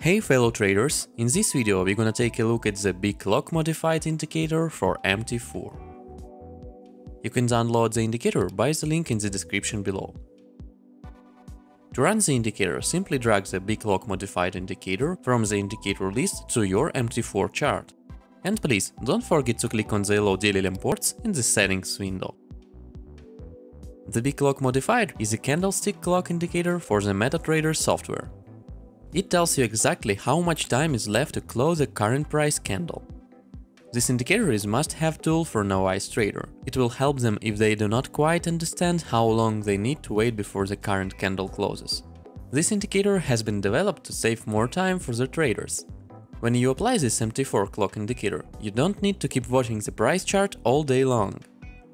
Hey fellow traders, in this video we're gonna take a look at the Big Clock modified indicator for MT4. You can download the indicator by the link in the description below. To run the indicator, simply drag the Big Clock modified indicator from the indicator list to your MT4 chart. And please, don't forget to click on the yellow lamp ports in the settings window. The Big Clock modified is a candlestick clock indicator for the MetaTrader software. It tells you exactly how much time is left to close a current price candle. This indicator is must-have tool for novice trader. It will help them if they do not quite understand how long they need to wait before the current candle closes. This indicator has been developed to save more time for the traders. When you apply this MT4 clock indicator, you don't need to keep watching the price chart all day long.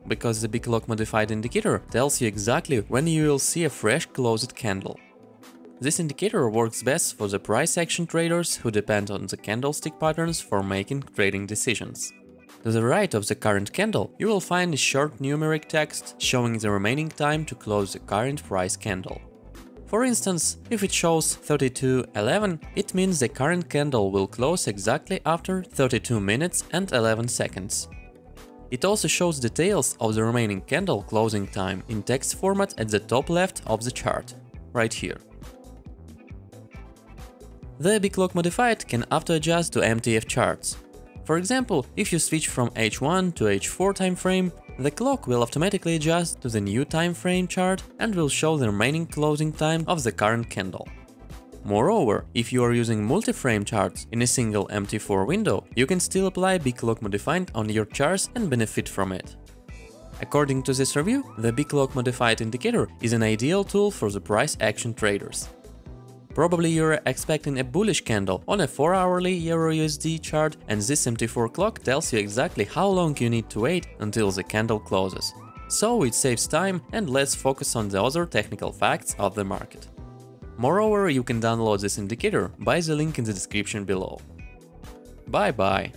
Because the Big Clock modified indicator tells you exactly when you will see a fresh closed candle. This indicator works best for the price action traders who depend on the candlestick patterns for making trading decisions. To the right of the current candle, you will find a short numeric text showing the remaining time to close the current price candle. For instance, if it shows 32.11, it means the current candle will close exactly after 32 minutes and 11 seconds. It also shows details of the remaining candle closing time in text format at the top left of the chart, right here. The Big Clock modified can auto-adjust to MTF charts. For example, if you switch from H1 to H4 timeframe, the clock will automatically adjust to the new timeframe chart and will show the remaining closing time of the current candle. Moreover, if you are using multi-frame charts in a single MT4 window, you can still apply Big Clock modified on your charts and benefit from it. According to this review, the Big Clock modified indicator is an ideal tool for the price action traders. Probably you're expecting a bullish candle on a 4-hourly EURUSD chart and this MT4 clock tells you exactly how long you need to wait until the candle closes. So it saves time and let's focus on the other technical facts of the market. Moreover, you can download this indicator by the link in the description below. Bye bye!